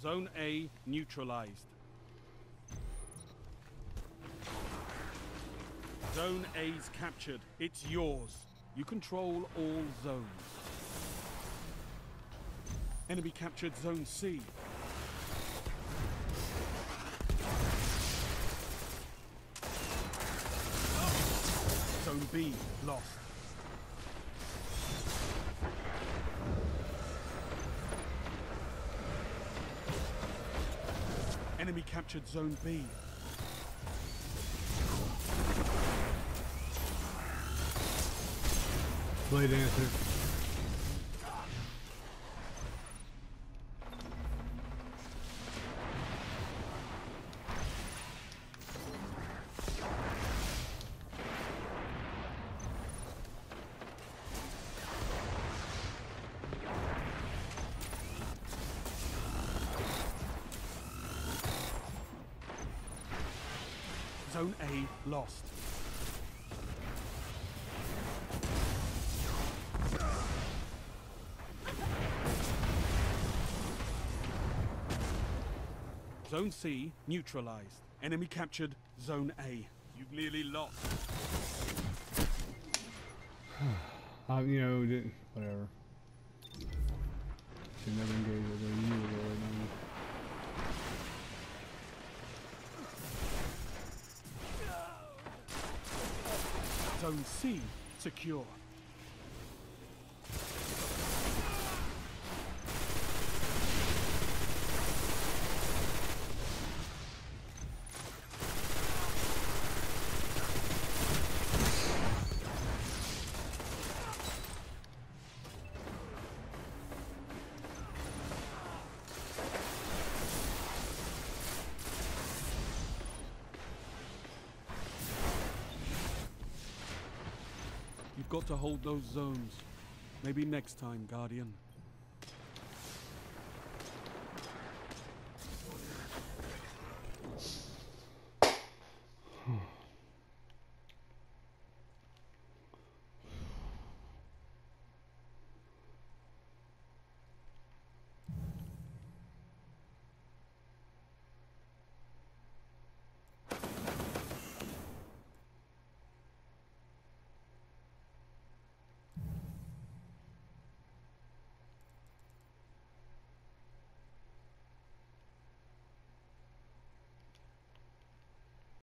Zone A neutralized. Zone A's captured. It's yours. You control all zones. Enemy captured Zone C. Zone B lost. Enemy captured Zone B. Blade Dancer. Zone A lost. Zone C neutralized. Enemy captured Zone A. You've nearly lost. Um, you know, whatever. Should never engage with a you Zone C secure. Got to hold those zones. Maybe next time, Guardian.